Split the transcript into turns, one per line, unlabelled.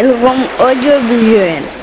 é o audiovisual.